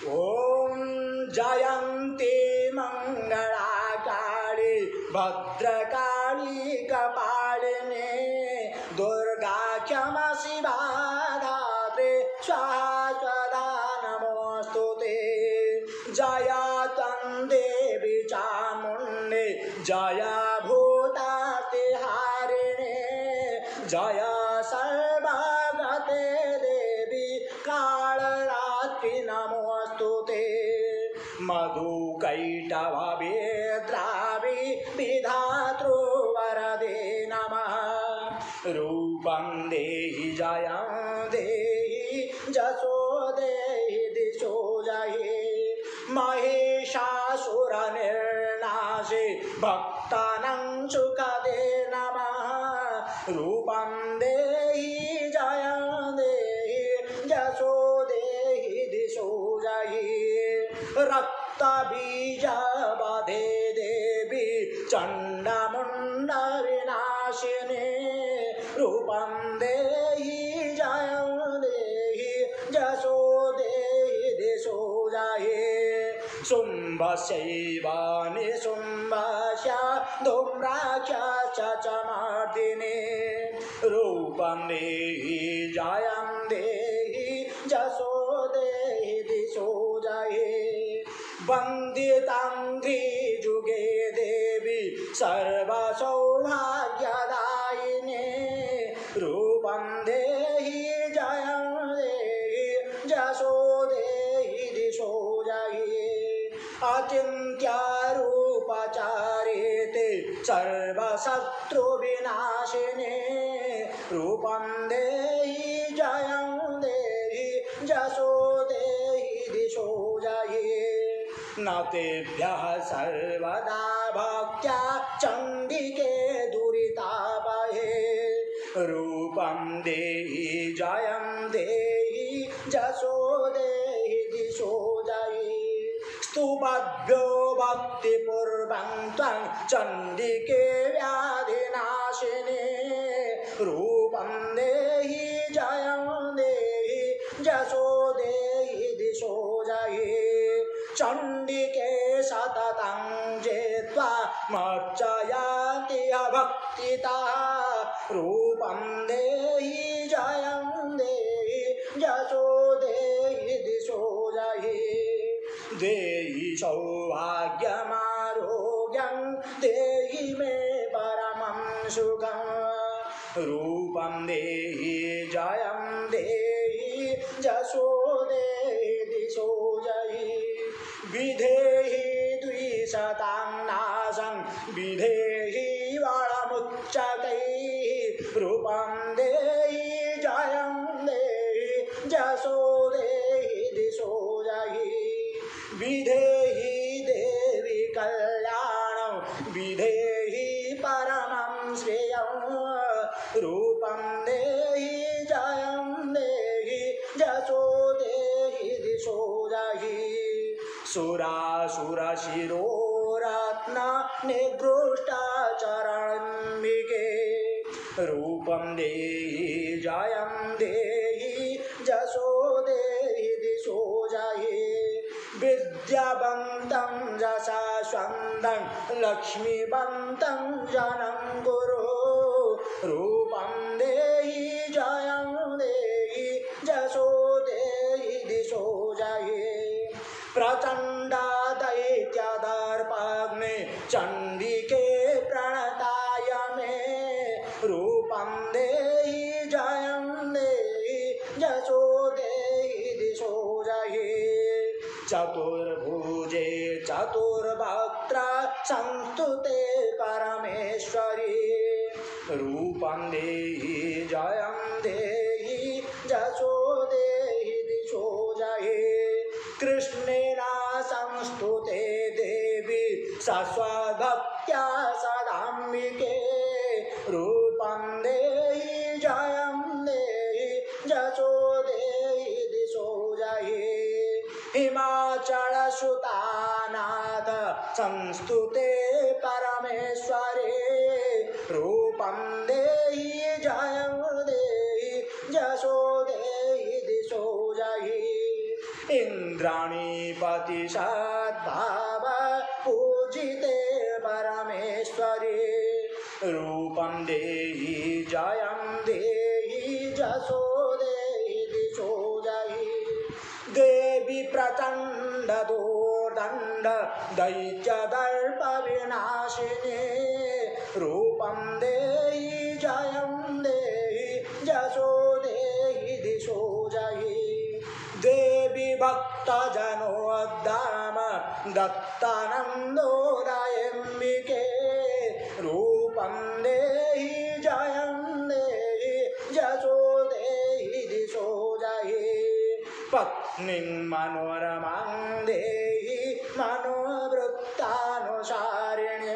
ॐ जयन्ती मङ्गलाकाली भद्रकाली कपालिने, दुर्गा क्षमा शिवा धात्रे स्वाहा नमोऽस्तु ते। जया तं देवी चामुण्डे, जया भूतातिहारिणे जया सर्वगते मधुकैटभवेद्रावि विधातृ वरदे नमः रूपं देहि जयं देहि जसो देहि दिशो जये महिषासुरनिर्नाशे भक्तानां सुखदे नमः रूपं देहि जयं देहि जसो देहि दिशो जये रक्तबीजवधे देवी चण्डमुण्डविनाशिने रूपं देहि जयं देहि जसो देहि दिशो जये शुम्भस्यैव निशुम्भस्य धूम्राक्ष च मार्दिने रूपं देहि जयं देहि, जसो देहि दिशो जये वन्दिताङ्घ्रिजुगे देवी सर्वसौभाग्यदायिने रूपं देहि, जयं देहि, जसो देहि, दिशो जये अचिन्त्यरूपचारिते सर्वशत्रुविनाशिने। रूपं देहि, जयं देहि, जसो देहि, दिशो जये न तेभ्यः सर्वदा भक्त्या चण्डिके दुरितापहे रूपं देहि, जयं देहि, जसो देहि दिशो जये। स्तुभ्यो भक्तिपूर्वं त्वं चण्डिके व्याधिनाशिने। रूपं देहि, जयं देहि, जसो देहि दिशो जये। चण्डिके सततं जेत्वा मर्चयन्ति अभक्तिता। रूपं देहि, जयं देहि, जसो देहि, दिशो जये देहि सौभाग्यमारोग्यं, देहि मे परमं सुखं। रूपं देहि, जयं देहि, जसो देहि, दिशो जयि विधेहि द्विशतां विधेहि वरमुच्चकैः रूपं देहि, जयं देहि, जसो देहि, दिशो जयि विधेहि देवि कल्याणं, विधेहि परमं श्रेयं। रूपं देहि, जयं देहि, जसो देहि, दिशो जहि। सुरासुरशिरोरत्न निगृष्टचरणम्बिके रूपं देहि, जयं देहि, जसो देहि, दिशो जहि। विद्यावन्तं जसा स्वन्दं लक्ष्मीवन्तं जनं गुरु। रूपं देहि, जयं देहि, जसो देहि, दिशो जहि। प्रचण्ड रूपं देहि जयं देहि जसो देहि दिशो जहि चतुर्भुजे चतुर्भक्त्र संस्तुते परमेश्वरी। रूपं देहि जयं देहि जसो देहि दिशो जहि कृष्णेन संस्तुते देवी, सस्वभक्त्या सदाम्बिके। रूपं देहि जयं देहि जसो देहि दिशो जहि हिमाचलसुतानाथ संस्तुते परमेश्वरे। रूपं देहि जयं देहि जसो देहि दिशो जहि रुद्राणीपति सद्भाव पूजिते परमेश्वरी। रूपं देहि, जयं देहि जसो देहि दिशो जहि देवी प्रचण्डदोर्दण्ड दैत्यदर्पविनाशिनी। रूपं देहि, जयं देहि जसो देहि दिशो जहि देवी भक्तजनोद्दाम दत्तानन्दोदयम्बिके। रूपं रूपं देहि जयं देहि जसोदेहि दिशो जये। पत्नी मनोरमान्देहि मनोवृत्तानुसारिण्य